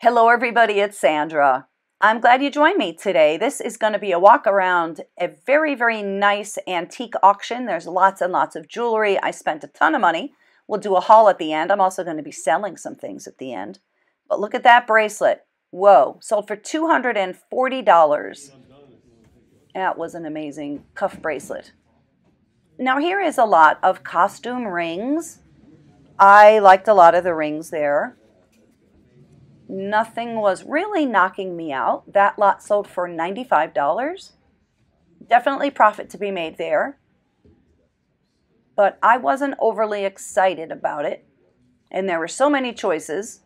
Hello, everybody. It's Sandra. I'm glad you joined me today. This is going to be a walk around a very, very nice antique auction. There's lots and lots of jewelry. I spent a ton of money. We'll do a haul at the end. I'm also going to be selling some things at the end. But look at that bracelet. Whoa, sold for $240. That was an amazing cuff bracelet. Now, here is a lot of costume rings. I liked a lot of the rings there nothing was really knocking me out. That lot sold for $95. Definitely profit to be made there. But I wasn't overly excited about it. And there were so many choices.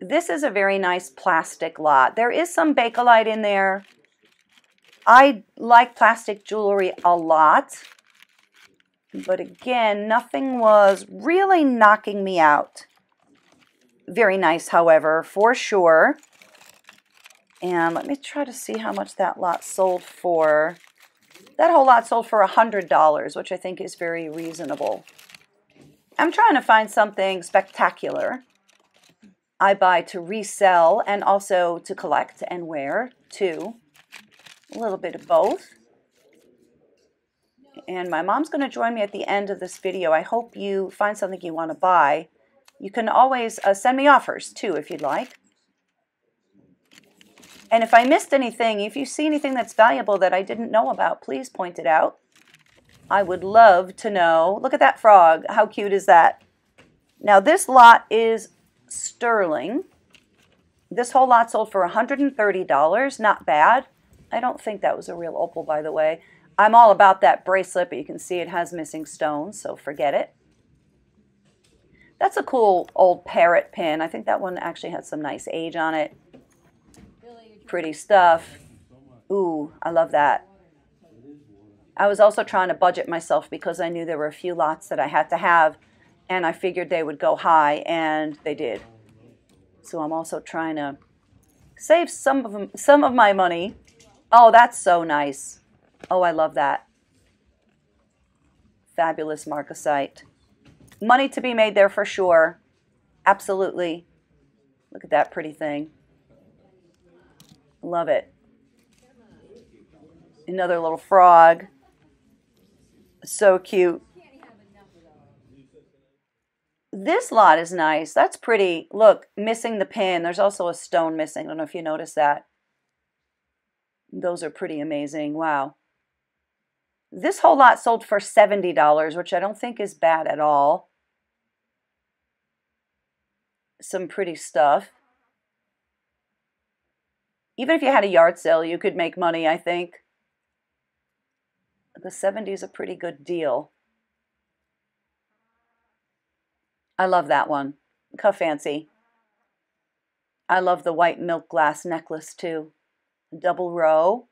This is a very nice plastic lot. There is some Bakelite in there. I like plastic jewelry a lot. But again, nothing was really knocking me out. Very nice, however, for sure. And let me try to see how much that lot sold for. That whole lot sold for $100, which I think is very reasonable. I'm trying to find something spectacular. I buy to resell and also to collect and wear too. A little bit of both. And my mom's going to join me at the end of this video. I hope you find something you want to buy you can always uh, send me offers too if you'd like. And if I missed anything, if you see anything that's valuable that I didn't know about, please point it out. I would love to know. Look at that frog. How cute is that? Now, this lot is sterling. This whole lot sold for $130. Not bad. I don't think that was a real opal, by the way. I'm all about that bracelet, but you can see it has missing stones, so forget it. That's a cool old parrot pin. I think that one actually has some nice age on it. Pretty stuff. Ooh, I love that. I was also trying to budget myself because I knew there were a few lots that I had to have, and I figured they would go high, and they did. So I'm also trying to save some of them, some of my money. Oh, that's so nice. Oh, I love that. Fabulous marcasite. Money to be made there for sure. Absolutely. Look at that pretty thing. Love it. Another little frog. So cute. This lot is nice. That's pretty. Look, missing the pin. There's also a stone missing. I don't know if you noticed that. Those are pretty amazing. Wow. This whole lot sold for $70, which I don't think is bad at all. Some pretty stuff. Even if you had a yard sale, you could make money, I think. The 70 is a pretty good deal. I love that one. How fancy. I love the white milk glass necklace too. Double row.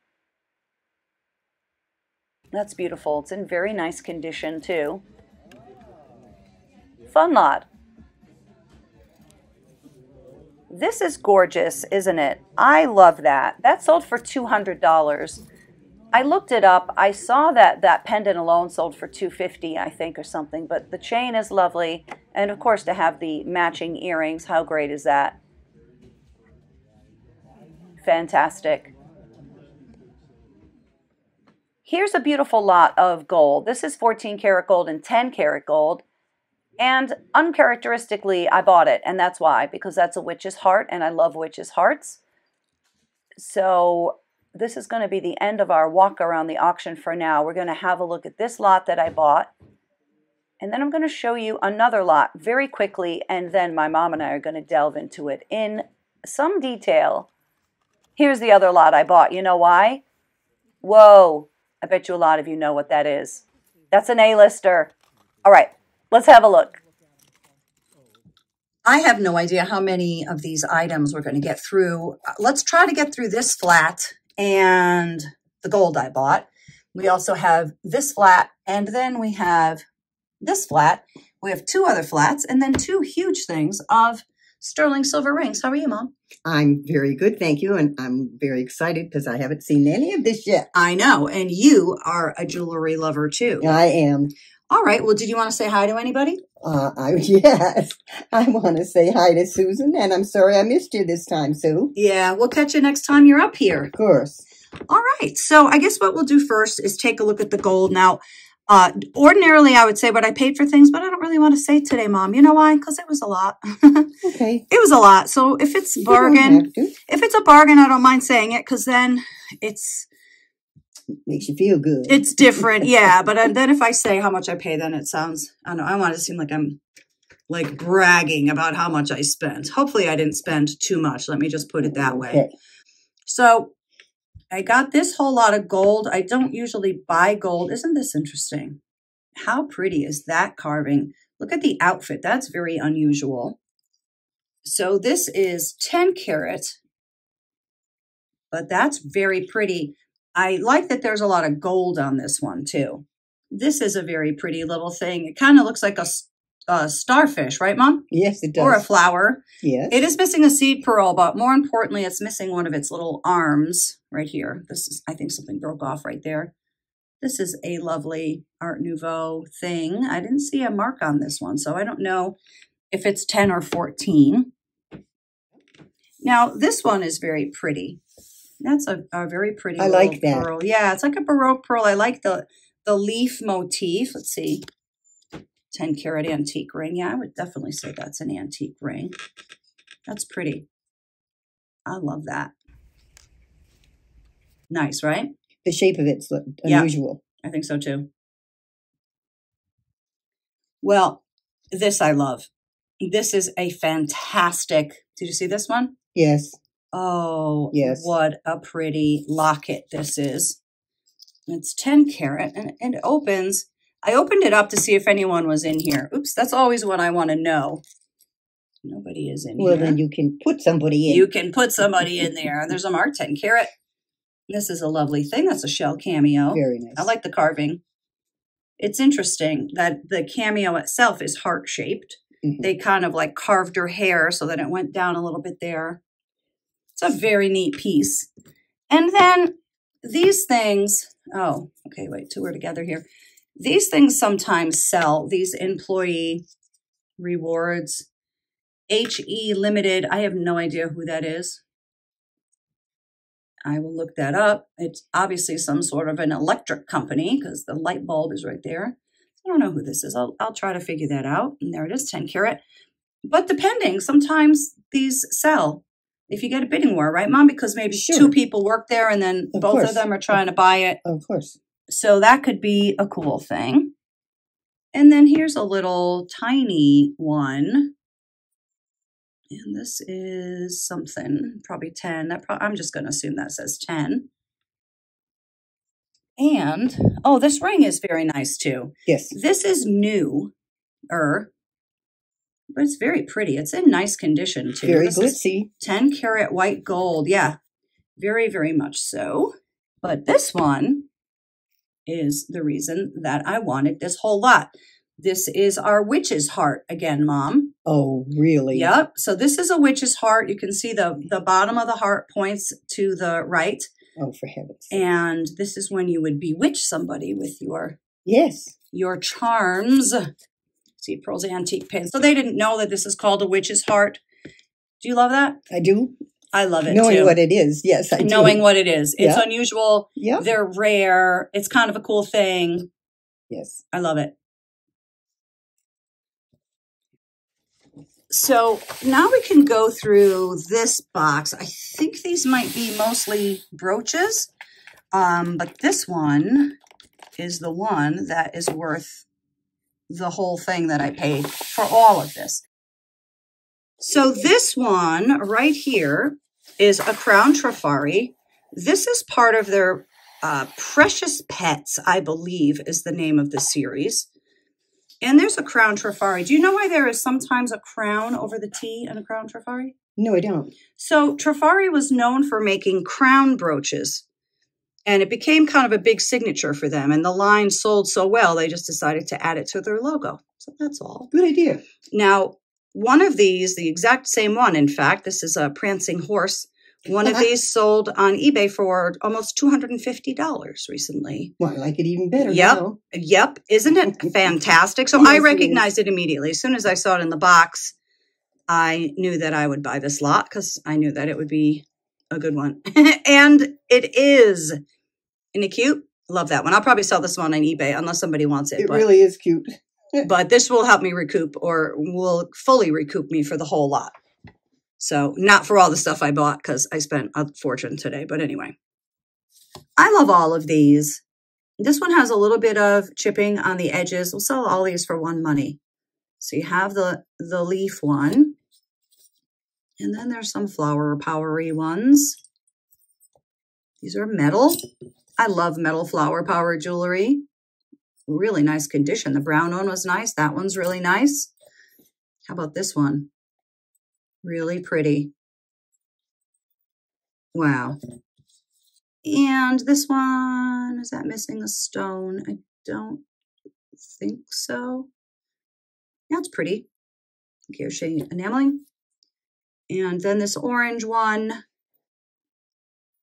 That's beautiful. It's in very nice condition too. Fun lot. This is gorgeous, isn't it? I love that. That sold for $200. I looked it up. I saw that that pendant alone sold for 250 I think, or something. But the chain is lovely. And, of course, to have the matching earrings. How great is that? Fantastic. Here's a beautiful lot of gold. This is 14 karat gold and 10 karat gold. And uncharacteristically, I bought it. And that's why, because that's a witch's heart and I love witch's hearts. So this is going to be the end of our walk around the auction for now. We're going to have a look at this lot that I bought. And then I'm going to show you another lot very quickly. And then my mom and I are going to delve into it in some detail. Here's the other lot I bought. You know why? Whoa. I bet you a lot of you know what that is. That's an A-lister. All right, let's have a look. I have no idea how many of these items we're going to get through. Let's try to get through this flat and the gold I bought. We also have this flat, and then we have this flat. We have two other flats, and then two huge things of sterling silver rings. How are you, Mom? I'm very good, thank you. And I'm very excited because I haven't seen any of this yet. I know. And you are a jewelry lover too. I am. All right. Well, did you want to say hi to anybody? Uh, I, yes, I want to say hi to Susan, and I'm sorry I missed you this time, Sue. Yeah, we'll catch you next time you're up here. Of course. All right. So I guess what we'll do first is take a look at the gold. Now, uh, ordinarily I would say what I paid for things, but I don't really want to say today, Mom. You know why? Because it was a lot. Okay. It was a lot. So if it's You bargain, if it's a bargain, I don't mind saying it because then it's Makes you feel good. it's different. yeah. But uh, then if I say how much I pay, then it sounds I don't know. I want to seem like I'm like bragging about how much I spent. Hopefully, I didn't spend too much. Let me just put it that way. Okay. So I got this whole lot of gold. I don't usually buy gold. Isn't this interesting? How pretty is that carving? Look at the outfit. That's very unusual. So this is 10 karat, but that's very pretty. I like that there's a lot of gold on this one too. This is a very pretty little thing. It kind of looks like a, a starfish, right, Mom? Yes, it does. Or a flower. yes. It is missing a seed pearl, but more importantly, it's missing one of its little arms right here. This is, I think something broke off right there. This is a lovely Art Nouveau thing. I didn't see a mark on this one, so I don't know if it's 10 or 14. Now, this one is very pretty. That's a, a very pretty I like that. pearl. Yeah, it's like a Baroque pearl. I like the, the leaf motif. Let's see. 10 karat antique ring. Yeah, I would definitely say that's an antique ring. That's pretty. I love that. Nice, right? the shape of it's lo- Yeah. unusual. I think so too. Well, this I love. This is a fantastic. Did you see this one? Yes. Oh, Yes. what a pretty locket this is. It's 10 karat and and it opens. I opened it up to see if anyone was in here. Oops, that's always what I want to know. Nobody is in Well, here. then you can put somebody in. You can put somebody in there. And there's a mark 10 carat. This is a lovely thing. That's a shell cameo. Very nice. I like the carving. It's interesting that the cameo itself is heart shaped. Mhm. They kind of like carved her hair so that it went down a little bit there. It's a very neat piece. And then these things, oh, okay, wait, two are together here. These things sometimes sell, these employee rewards. HE Limited, I have no idea who that is. I will look that up. It's obviously some sort of an electric company because the light bulb is right there. I don't know who this is. I'll, I'll try to figure that out. And there it is, 10 karat. But depending, sometimes these sell if you get a bidding war, right, Mom? Because maybe Sure. two people work there and then Of both course. of them are trying to buy it. of course. So that could be a cool thing. And then here's a little tiny one. And this is something, probably 10. That pro- I'm just going to assume that says 10. And, oh, this ring is very nice too. Yes. This is new, er, but it's very pretty. It's in nice condition too. Very This glitzy. 10 karat white gold. Yeah, very, very much so. But this one is the reason that I wanted this whole lot. This is our witch's heart again, Mom. Oh, really? Yep. So this is a witch's heart. You can see the, the bottom of the heart points to the right. Oh, for heaven's sake. And this is when you would bewitch somebody with your Yes. your charms. See, Pearl's antique pin. So they didn't know that this is called a witch's heart. Do you love that? I do. I love it Knowing too. what it is. Yes, I do. knowing what it is. It's Yeah. unusual. Yeah. They're rare. It's kind of a cool thing. Yes. I love it. So now we can go through this box. I think these might be mostly brooches, um, but this one is the one that is worth the whole thing that I paid for all of this. So this one right here is a Crown Trifari. This is part of their uh, Precious Pets, I believe, is the name of the series. And there's a Crown Trifari. Do you know why there is sometimes a crown over the T in a Crown Trifari? No, I don't. So Trifari was known for making crown brooches. And it became kind of a big signature for them. And the line sold so well, they just decided to add it to their logo. So that's all. Good idea. Now, one of these, the exact same one, in fact, this is a prancing horse, One of uh-huh. these sold on eBay for almost $250 recently. Well, I like it even better Yep. now. Yep. Isn't it fantastic? So Yes, I it recognized it immediately. As soon as I saw it in the box, I knew that I would buy this lot because I knew that it would be a good one. and it is. Isn't it cute? Love that one. I'll probably sell this one on eBay unless somebody wants it. It really is cute. but this will help me recoup or will fully recoup me for the whole lot. So not for all the stuff I bought because I spent a fortune today. But anyway, I love all of these. This one has a little bit of chipping on the edges. We'll sell all these for one money. So you have the, the leaf one. And then there's some flower powery ones. These are metal. I love metal flower power jewelry. Really nice condition. The brown one was nice. That one's really nice. How about this one? Really pretty. Wow. And this one, is that missing a stone? I don't think so. It's pretty. Guilloche enameling. And then this orange one.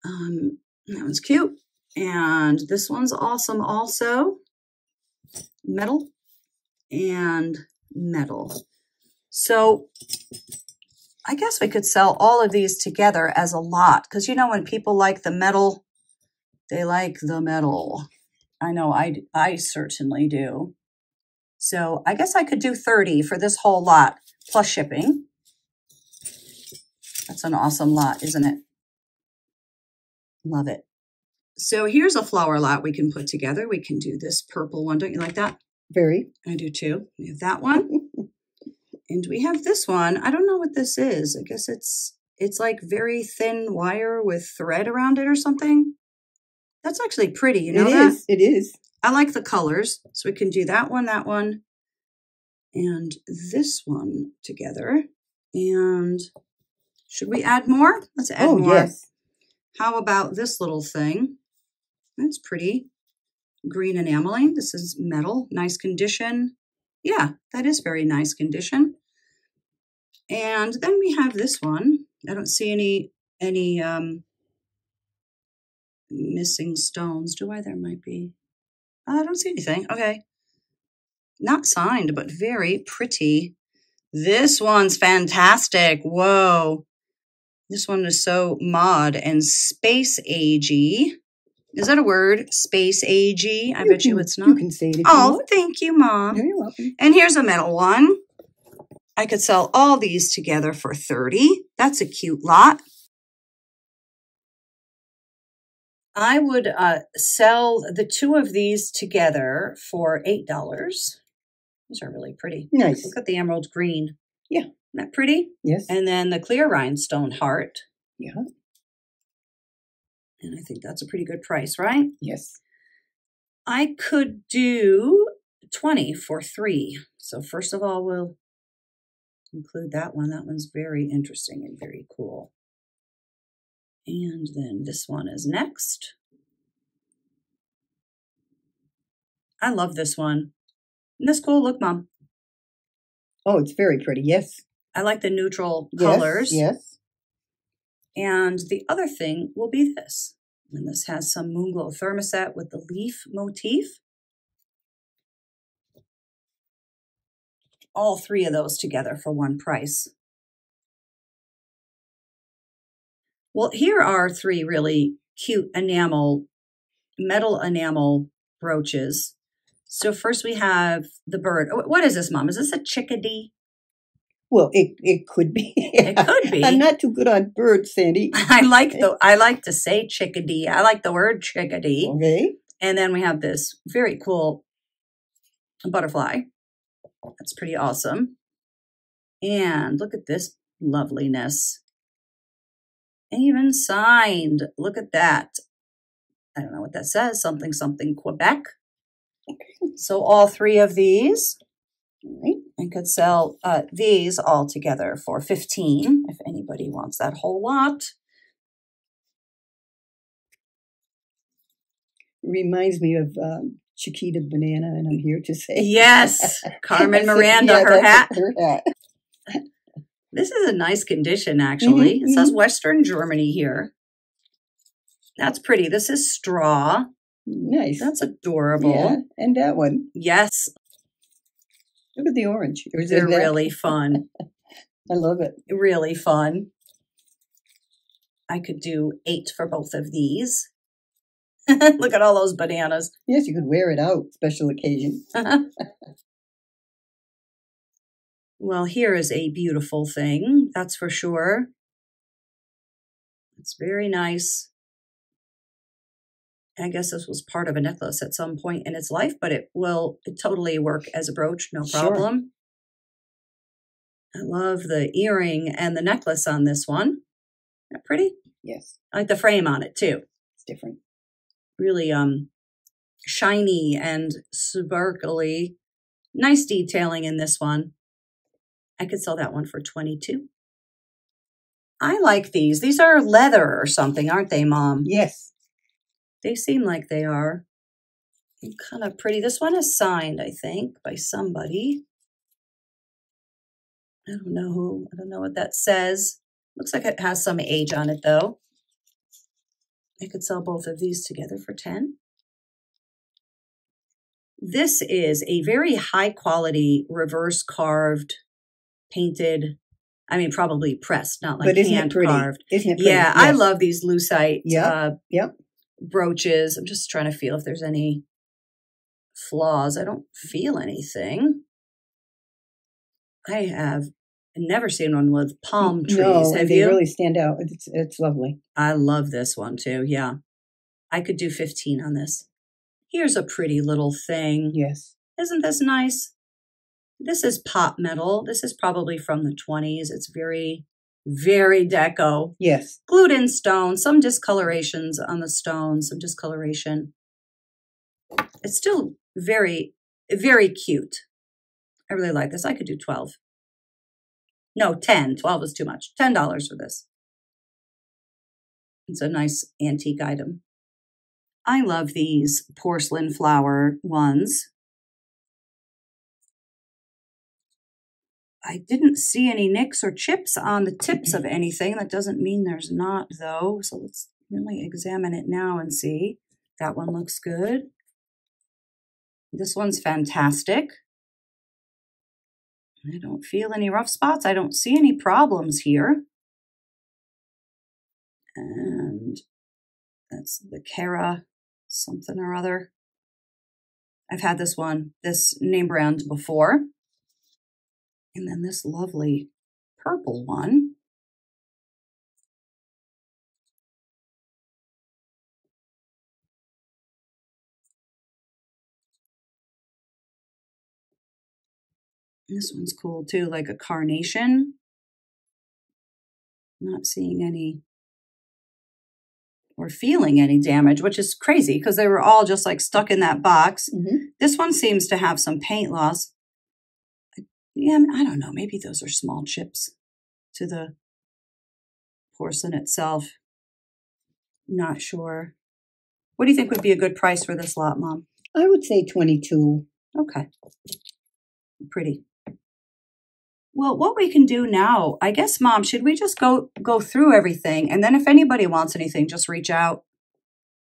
Um, that one's cute. And this one's awesome also. Metal and metal. So I guess we could sell all of these together as a lot because you know when people like the metal, they like the metal. I know I I certainly do. So I guess I could do 30 for this whole lot plus shipping. That's an awesome lot, isn't it? Love it. So here's a flower lot we can put together. We can do this purple one. Don't you like that? Very. I do too. We have that one. and we have this one. I don't know what this is. I guess it's it's like very thin wire with thread around it or something. That's actually pretty, you know it that? is. It is. I like the colors. So we can do that one, that one, and this one together. And should we add more? Let's add oh, more. yes. How about this little thing? That's pretty. Green enameling. This is metal. Nice condition. Yeah, that is very nice condition. And then we have this one. I don't see any any um, missing stones. Do I? There might be. I don't see anything. Okay. Not signed, but very pretty. This one's fantastic. Whoa. This one is so mod and space agey. Is that a word? Space agey? I bet you can- it's You not. can say it if you Oh, want. thank you, Mom. No, you're welcome. And here's a metal one. I could sell all these together for 30. That's a cute lot. I would uh, sell the two of these together for $8. These are really pretty. Nice. Look at the emerald green. Yeah. Isn't that pretty? Yes. And then the clear rhinestone heart. yeah. And I think that's a pretty good price, right? Yes. I could do 20 for three. So, first of all, we'll include that one. That one's very interesting and very cool. And then this one is next. I love this one. Isn't this cool? Look, Mom. Oh, it's very pretty. Yes. I like the neutral Yes, colors. Yes. And the other thing will be this. And this has some Moonglow thermoset with the leaf motif. All three of those together for one price. Well, here are three really cute enamel, metal enamel brooches. So first we have the bird. Oh, What is this, Mom? Is this a chickadee? Well, it it could be. It could be. I'm not too good on birds, Sandy. I like the I like to say chickadee. I like the word chickadee. Okay. And then we have this very cool butterfly. That's pretty awesome. And look at this loveliness. Even signed. Look at that. I don't know what that says. Something, something, Quebec. So all three of these. All right. I could sell uh, these all together for 15 if anybody wants that whole lot. Reminds me of um, Chiquita Banana, and I'm here to say Yes, Carmen Miranda, Yeah, her hat. Her hat. This is a nice condition, actually. Mhm, It says Western Germany here. That's pretty. This is straw. Nice. That's adorable. Yeah, and that one. Yes, Look at the orange. Is they're really fun. I love it. really fun. I could do eight for both of these. Look at all those bananas. Yes, you could wear it out. Special occasion. well, here is a beautiful thing, that's for sure. It's very nice. I guess this was part of a necklace at some point in its life, but it will totally work as a brooch, no problem. Sure. I love the earring and the necklace on this one. Isn't that pretty? Yes, I like the frame on it too. it's different. Really um shiny and sparkly. Nice detailing in this one. I could sell that one for 22. I like these. These are leather or something, aren't they, Mom? Yes. They seem like they are. Kind of pretty. This one is signed, I think, by somebody. I don't know who. I don't know what that says. Looks like it has some age on it, though. I could sell both of these together for 10. This is a very high quality reverse carved, painted, I mean, probably pressed, not like hand pretty? carved. Isn't it pretty? Yeah, I love these lucite Yep, uh, yep. Brooches. I'm just trying to feel if there's any flaws. I don't feel anything. I have never seen one with palm trees. No, have they you? really stand out. It's it's lovely. I love this one too. Yeah. I could do 15 on this. Here's a pretty little thing. Yes. Isn't this nice? This is pot metal. This is probably from the 20s. It's very, very deco. Yes. Glued in stone, some discolorations on the stone, some discoloration. It's still very, very cute. I really like this. I could do 12. No, 10. 12 is too much. $10 for this. It's a nice antique item. I love these porcelain flower ones. I didn't see any nicks or chips on the tips of anything. That doesn't mean there's not, though. So let's really examine it now and see. That one looks good. This one's fantastic. I don't feel any rough spots. I don't see any problems here. And that's the Kara something or other. I've had this one, this name brand before. And then this lovely purple one. This one's cool too, like a carnation. Not seeing any or feeling any damage, which is crazy because they were all just like stuck in that box. hmm This one seems to have some paint loss. Yeah, I don't know. Maybe those are small chips to the porcelain itself. Not sure. What do you think would be a good price for this lot, Mom? I would say twenty-two. Okay. Pretty. Well, what we can do now, I guess, Mom, should we just go go through everything, and then if anybody wants anything, just reach out.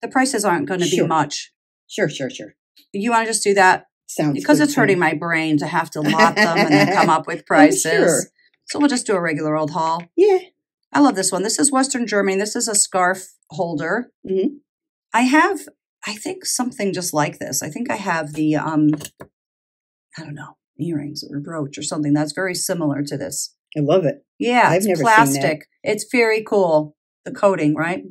The prices aren't going to Sure. be much. Sure, sure, sure. You want to just do that Sounds because it's hurting my brain to have to lot them and then come up with prices. sure. So we'll just do a regular old haul. Yeah. I love this one. This is Western Germany. This is a scarf holder. Mhm. I have, I think something just like this. I think I have the, um, I don't know, earrings or brooch or something that's very similar to this. I love it. Yeah, I've it's never seen that. plastic. It's very cool. The coating, right?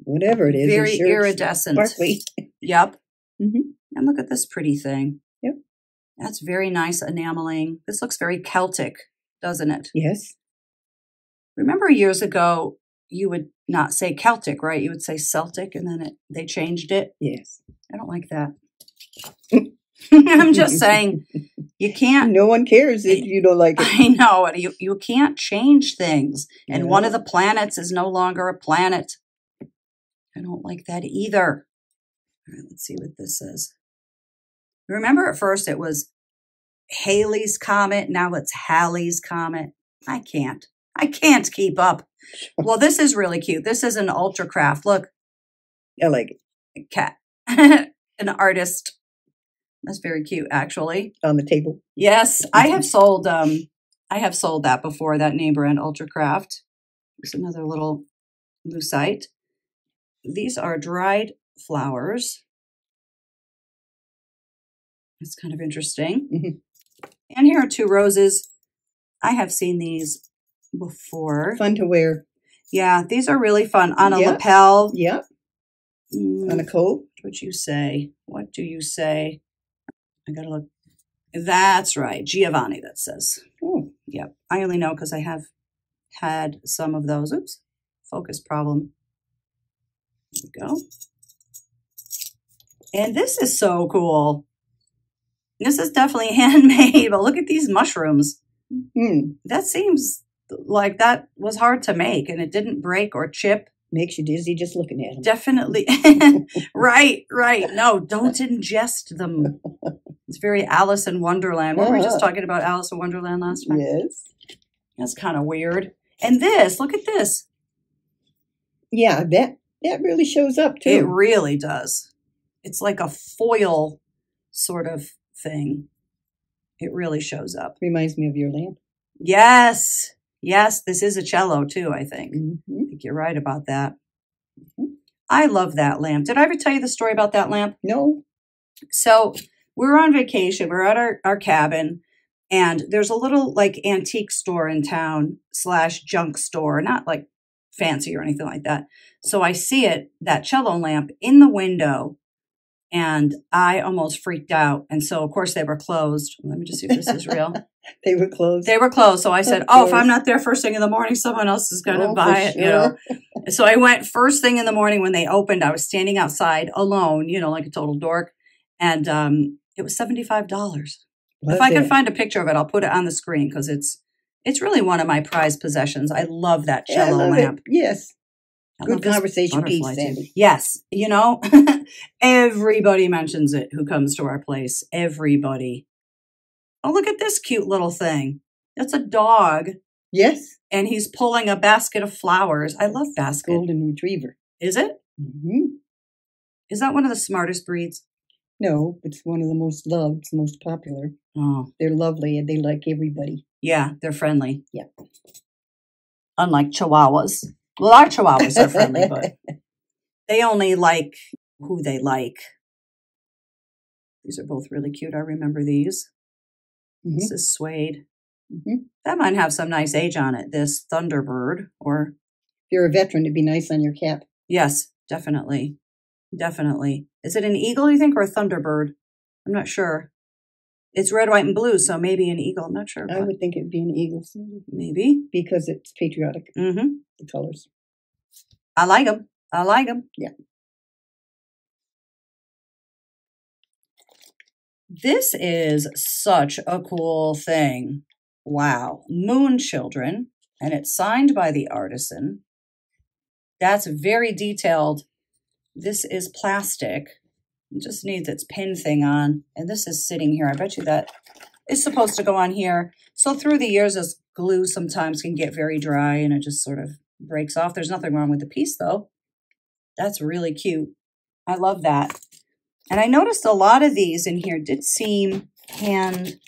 Whatever it is. very sure iridescent. Sparkly. Yep. Mhm. And look at this pretty thing. Yep. That's very nice enameling. This looks very Celtic, doesn't it? Yes. Remember years ago, you would not say Celtic, right? You would say Celtic, and then it, they changed it. Yes. I don't like that. I'm just saying, you can't. No one cares if you don't like it. I know you you can't change things, and one of the planets is no longer a planet. I don't like that either. All right, let's see what this says. Remember, at first it was Haley's comet. Now it's Halley's comet. I can't. I can't keep up. Well, this is really cute. This is an ultra craft. Look, I like it. cat, an artist. That's very cute, actually. On the table. Yes, I have sold. Um, I have sold that before. That name brand Ultra Craft. There's another little lucite. These are dried flowers. It's kind of interesting. Mhm. And here are two roses. I have seen these before. Fun to wear. Yeah, these are really fun on a Yeah. lapel. Yep. Mm, On a coat. what you say? What do you say? I gotta look. That's right, Giovanni. That says. Oh, Yep, I only know because I have had some of those. Oops, focus problem. There we go. And this is so cool. This is definitely handmade, but look at these mushrooms. hmm. That seems like that was hard to make and it didn't break or chip. Makes you dizzy just looking at them. Definitely. right, right. No, don't ingest them. It's very Alice in Wonderland. Were we just Uh-huh. talking about Alice in Wonderland last time? Yes. That's kind of weird. And this, look at this. Yeah, that that really shows up too. It really does. It's like a foil sort of thing. It really shows up. Reminds me of your lamp. Yes. Yes, this is a cello too, I think. hmm I think you're right about that. Mhm. I love that lamp. Did I ever tell you the story about that lamp? No. So we're on vacation. We are at our, our cabin, and there's a little like antique store in town slash junk store, not like fancy or anything like that. So I see it, that cello lamp in the window, and I almost freaked out. And so, of course, they were closed. Let me just see if this is real. They were closed. They were closed. So I said, Oh, if I'm not there first thing in the morning, someone else is going to Oh, buy it. You know, so I went first thing in the morning when they opened. I was standing outside alone, you know, like a total dork, and um, it was seventy five dollars. If I can find a picture of it, I'll put it on the screen because it's it's really one of my prized possessions. I love that Yeah, cello love it. lamp. Yes. I Good conversation piece. Sandy. Yes, you know, everybody mentions it who comes to our place. Everybody. Oh, look at this cute little thing. That's a dog, Yes. and he's pulling a basket of flowers. I love basket. Golden retriever. Is it? hmm Is that one of the smartest breeds? No, it's one of the most loved, it's the most popular. Oh, They're lovely and they like everybody. yeah, they're friendly. Yeah. Unlike Chihuahuas. Well, our Chihuahuas are friendly, but they only like who they like. These are both really cute. I remember these. Mhm. This is suede. Mhm. That might have some nice age on it. This Thunderbird, or If you're a veteran, it'd be nice on your cap. yes, definitely, definitely. Is it an eagle? You think, or a Thunderbird? I'm not sure. It's red, white, and blue, so maybe an eagle. I'm not sure. I would think it'd be an eagle maybe. because it's patriotic, hmm the colors. I like them. I like them. Yeah. This is such a cool thing. Wow. Moon Children, and it's signed by the artisan. That's very detailed. This is plastic. Just needs its pin thing on. And this is sitting here. I bet you that is supposed to go on here. So through the years, this glue sometimes can get very dry and it just sort of breaks off. There's nothing wrong with the piece though. That's really cute. I love that. And I noticed a lot of these in here did seem hand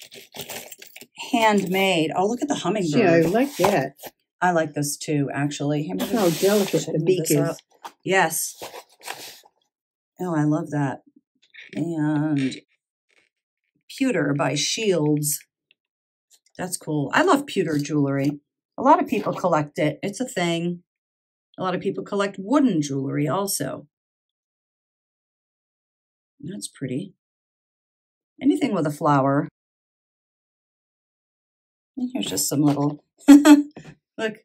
handmade. Oh, look at the hummingbird. Yeah, I like that. I like this too, actually. How delicate the beak is. up. Yes. Oh, I love that. And pewter by Shields. That's cool. I love pewter jewelry. A lot of people collect it. It's a thing. A lot of people collect wooden jewelry also. That's pretty. Anything with a flower. And here's just some little look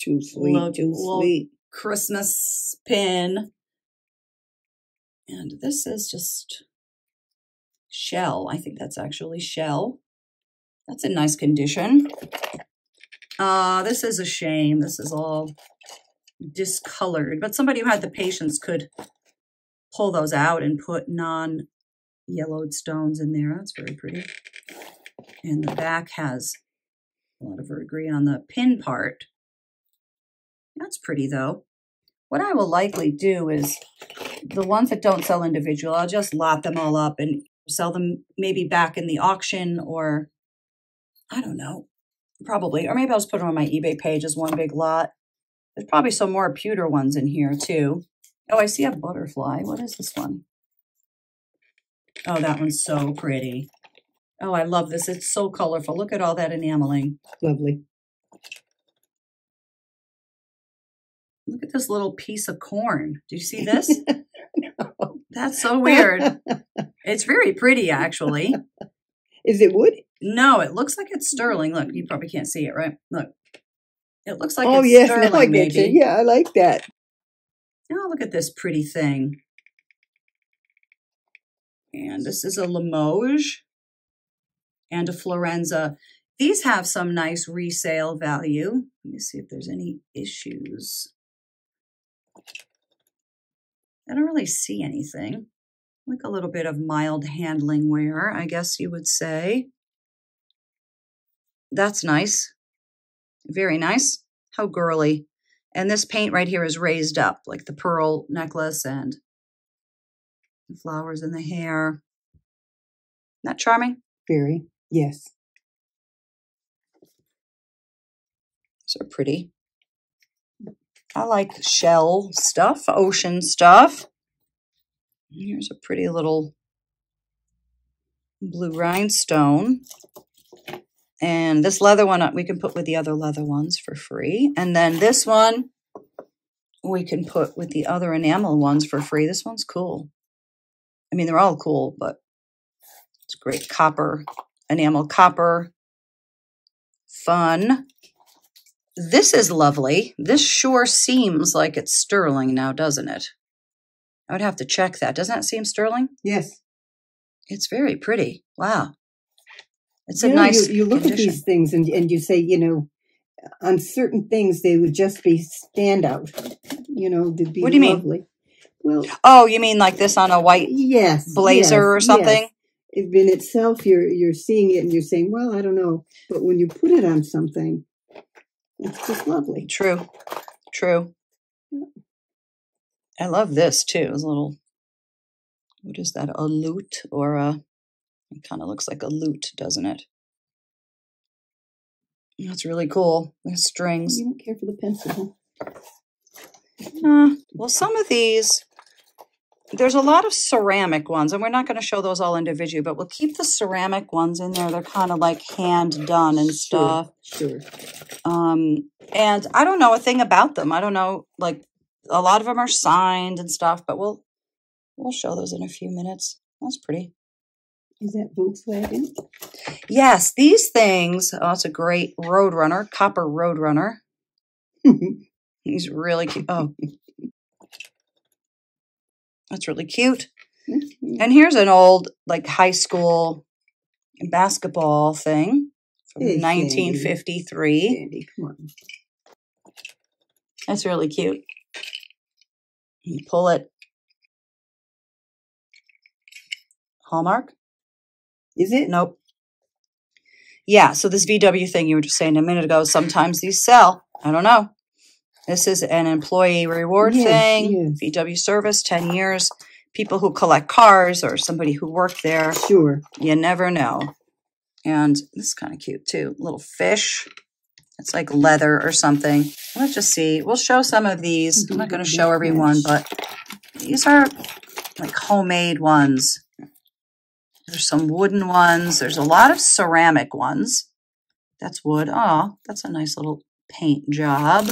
Too sweet, Look, too sweet. Christmas pin. And this is just shell. I think that's actually shell. That's in nice condition. Uh, this is a shame. This is all discolored, but somebody who had the patience could pull those out and put non yellowed stones in there. That's very pretty. And the back has a lot of agree on the pin part. That's pretty though. What I will likely do is the ones that don't sell individual, I'll just lot them all up and sell them maybe back in the auction or I don't know, probably. Or maybe I'll just put them on my eBay page as one big lot. There's probably some more pewter ones in here too. Oh, I see a butterfly. What is this one? Oh, that one's so pretty. Oh, I love this. It's so colorful. Look at all that enameling. Lovely. Look at this little piece of corn. Do you see this? That's so weird. It's very pretty, actually. Is it wood? No, it looks like it's sterling. Look, you probably can't see it, right? Look. It looks like oh it's yes, sterling, now I get maybe. you. Yeah, I like that. Oh, look at this pretty thing. And this is a Limoges and a Florenza. These have some nice resale value. Let me see if there's any issues. I don't really see anything. Like a little bit of mild handling wear, I guess you would say. That's nice. Very nice. How girly. And this paint right here is raised up, like the pearl necklace and the flowers in the hair. Not charming? Very. Yes. Are pretty. I like shell stuff, ocean stuff. Here's a pretty little blue rhinestone. And this leather one uh, we can put with the other leather ones for free. And then this one we can put with the other enamel ones for free. This one's cool. I mean, they're all cool, but it's great. Copper, enamel copper. Fun. This is lovely. This sure seems like it's sterling now, doesn't it? I would have to check that. Doesn't that seem sterling? Yes. It's very pretty. Wow. It's a nice You, you look condition. at these things and and you say, you know, on certain things they would just be standout. You know, they'd be What do you mean? Well, Oh, you mean like this on a white yes, blazer yes, or something? yes. In itself, you're you're seeing it and you're saying, "Well, I don't know," but when you put it on something, it's just lovely. True. True. I love this too. It's a little what is that? A lute or a it kind of looks like a lute, doesn't it? That's really cool. The strings. You don't care for the pencil, huh? Uh, well, some of these, there's a lot of ceramic ones, and we're not going to show those all individually, but we'll keep the ceramic ones in there. They're kind of like hand done and stuff. Sure. Um, and I don't know a thing about them. I don't know, like a lot of them are signed and stuff, but we'll we'll show those in a few minutes. That's pretty. Is that Volkswagen? Yes, these things. Oh, it's a great Roadrunner, copper Roadrunner. He's really cute. Oh, that's really cute. Mm-hmm. And here's an old, like high school basketball thing from Hey, Sandy. 1953. Sandy, come on. That's really cute. You pull it. Hallmark? Is it? Nope. Yeah, so this VW thing you were just saying a minute ago, sometimes these sell. I don't know. This is an employee reward Yes, thing, yes. VW service, 10 years. People who collect cars or somebody who worked there, Sure. you never know. And this is kind of cute too. Little fish. It's like leather or something. Let's just see. We'll show some of these. I'm not going to show everyone, but these are like homemade ones. There's some wooden ones. There's a lot of ceramic ones. That's wood. Oh, that's a nice little paint job.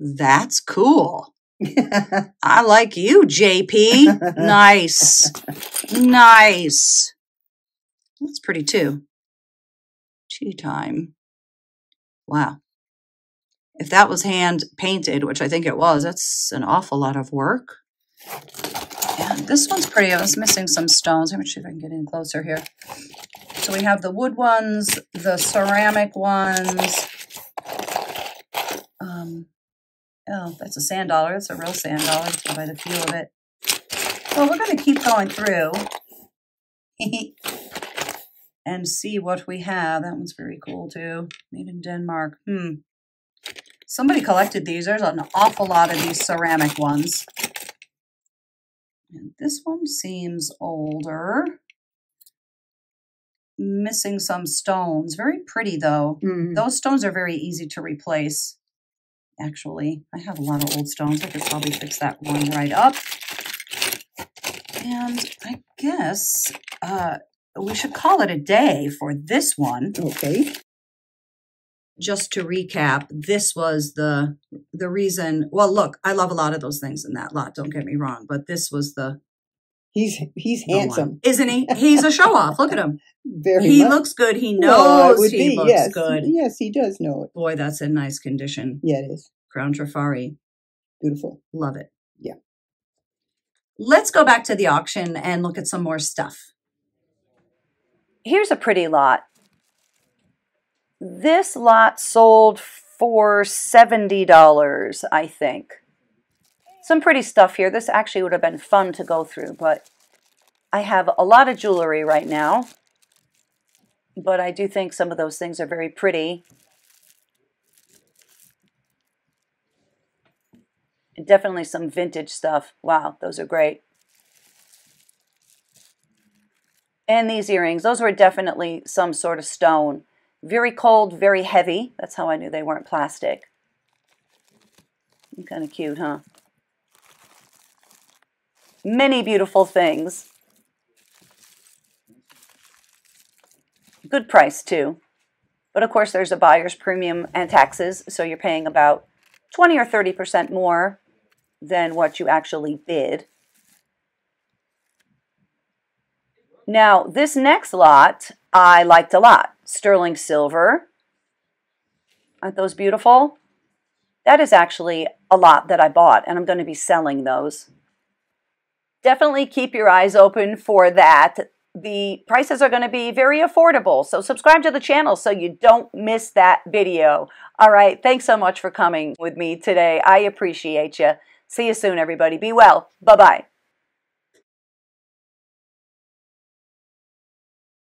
That's cool. I like you, JP. nice. Nice. That's pretty too. Tea time. Wow. If that was hand painted, which I think it was, that's an awful lot of work. And this one's pretty. I was missing some stones. Let me see if I can get in closer here. So we have the wood ones, the ceramic ones. Um, oh, that's a sand dollar. That's a real sand dollar by the feel of it. Well, we're going to keep going through. and see what we have. That one's very cool too. Made in Denmark. Hmm. Somebody collected these. There's an awful lot of these ceramic ones. And this one seems older. Missing some stones. Very pretty though. Mhm. Those stones are very easy to replace. Actually, I have a lot of old stones. I could probably fix that one right up. And I guess uh, we should call it a day for this one. Okay. Just to recap, this was the the reason. Well, look, I love a lot of those things in that lot. Don't get me wrong, but this was the, He's he's handsome. isn't he? He's a show off. Look at him. Very he much. looks good. He Well, knows would he be, looks yes. good. Yes, he does know it. Boy, that's in nice condition. Yeah, it is. Crown Trifari. Beautiful. Love it. Yeah. Let's go back to the auction and look at some more stuff. Here's a pretty lot. This lot sold for $70, I think. Some pretty stuff here. This actually would have been fun to go through, but I have a lot of jewelry right now. But I do think some of those things are very pretty. Definitely some vintage stuff. Wow, those are great. And these earrings, those were definitely some sort of stone. Very cold, very heavy. That's how I knew they weren't plastic. Kind of cute, huh? Many beautiful things. Good price, too. But of course, there's a buyer's premium and taxes, so you're paying about 20 or 30% more than what you actually bid. Now, this next lot I liked a lot. Sterling silver. Aren't those beautiful? That is actually a lot that I bought, and I'm going to be selling those. Definitely keep your eyes open for that. The prices are going to be very affordable, so subscribe to the channel so you don't miss that video. All right, thanks so much for coming with me today. I appreciate you. See you soon, everybody. Be well. Bye bye.